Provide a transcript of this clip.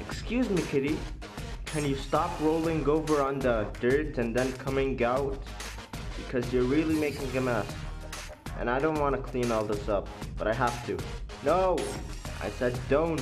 Excuse me, kitty. Can you stop rolling over on the dirt and then coming out? Because you're really making a mess. And I don't want to clean all this up, but I have to. No! I said don't.